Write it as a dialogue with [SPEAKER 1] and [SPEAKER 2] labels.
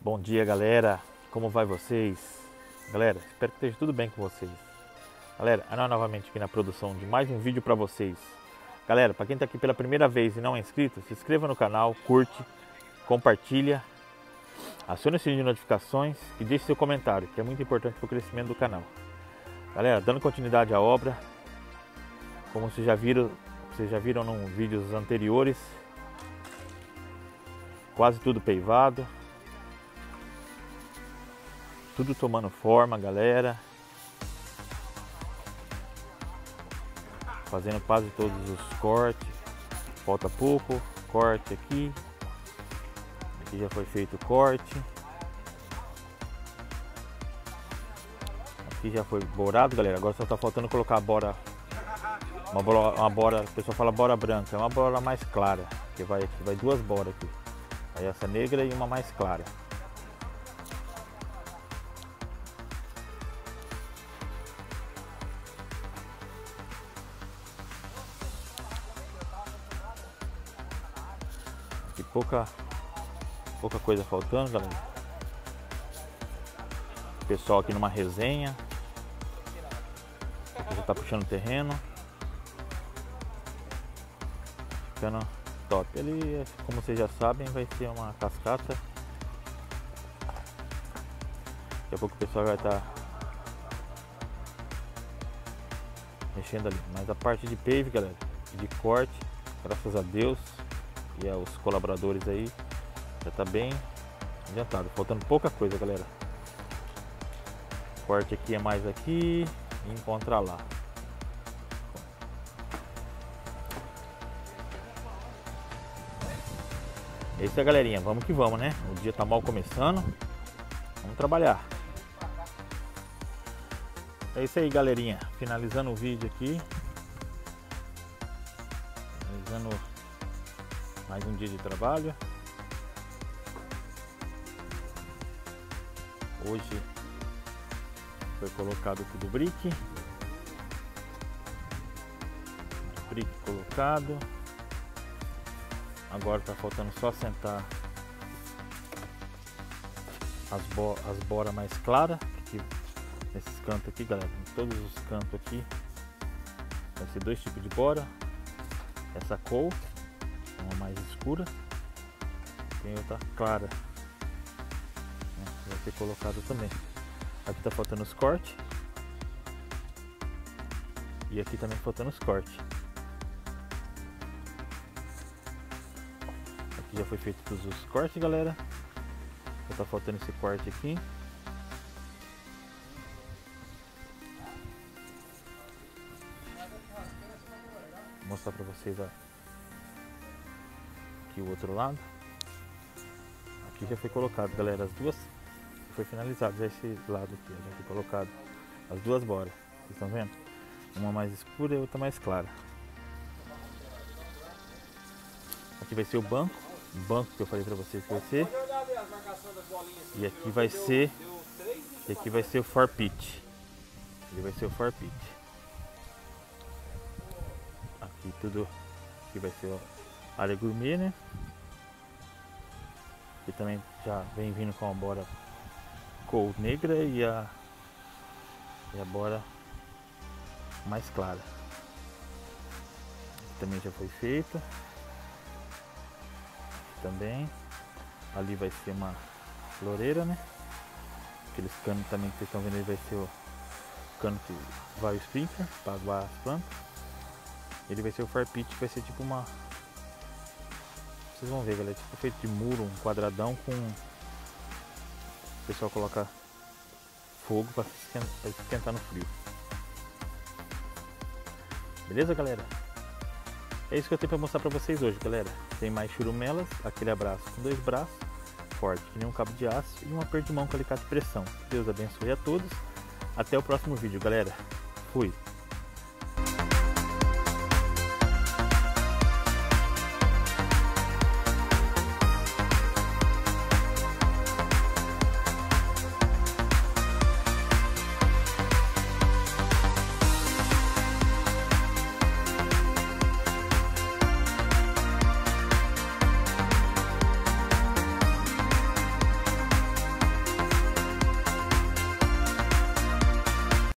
[SPEAKER 1] Bom dia, galera. Como vai vocês? Galera, espero que esteja tudo bem com vocês. Galera, Ana novamente aqui na produção de mais um vídeo para vocês. Galera, para quem está aqui pela primeira vez e não é inscrito, se inscreva no canal, curte, compartilha, acione o sininho de notificações e deixe seu comentário, que é muito importante para o crescimento do canal. Galera, dando continuidade à obra, como vocês já viram, vocês já viram nos vídeos anteriores, quase tudo peivado, tudo tomando forma, galera. Fazendo quase todos os cortes. Falta pouco, corte aqui. Aqui já foi feito o corte. Aqui já foi borado, galera. Agora só tá faltando colocar a bora. Uma bora, uma bora, o pessoal fala bora branca, é uma bora mais clara. Que vai, vai duas boras aqui. Aí essa negra e uma mais clara. Pouca, pouca coisa faltando, galera. Pessoal aqui numa resenha. Já tá puxando o terreno. Ficando top. Ele, como vocês já sabem, vai ser uma cascata. Daqui a pouco o pessoal vai estar tá mexendo ali. Mas a parte de pave, galera, de corte, graças a Deus, e aos colaboradores aí. Já tá bem adiantado. Faltando pouca coisa, galera. Corte aqui é mais aqui e encontra lá. É isso aí, galerinha. Vamos que vamos, né? O dia tá mal começando. Vamos trabalhar. É isso aí, galerinha. Finalizando o vídeo aqui. Finalizando mais um dia de trabalho. Hoje foi colocado tudo brick. Brick colocado. Agora tá faltando só sentar as, bo as boras mais claras. Aqui, nesses cantos aqui, galera. Em todos os cantos aqui. Vai ser dois tipos de bora. Essa cor uma mais escura. Tem outra clara. Vai ser colocado também. Aqui tá faltando os cortes. E aqui também faltando os cortes. Aqui já foi feito todos os cortes galera. Só tá faltando esse corte aqui. Vou mostrar para vocês a aqui o outro lado. Aqui já foi colocado, galera, as duas foi finalizado já esse lado aqui, já foi colocado as duas boras. Vocês estão vendo? Uma mais escura e outra mais clara. Aqui vai ser o banco, o banco que eu falei para vocês que vai ser. E aqui vai ser e aqui vai ser o forpit. Ele vai ser o forpit. Aqui tudo aqui vai ser área gourmet, né? Que também já vem vindo com a bora cor negra e a, e a bora mais clara. Também já foi feita. Também. Ali vai ser uma floreira, né? Aqueles canos também que vocês estão vendo aí vai ser o cano que vai o sprinkler para aguar as plantas. Ele vai ser o farpit, vai ser tipo uma vocês vão ver, galera. Tipo feito de muro, um quadradão com. O pessoal coloca fogo para esquentar, no frio. Beleza, galera? É isso que eu tenho para mostrar para vocês hoje, galera. Tem mais churumelas, aquele abraço com dois braços, forte que nem um cabo de aço e um aperto de mão com alicate de pressão. Deus abençoe a todos. Até o próximo vídeo, galera. Fui.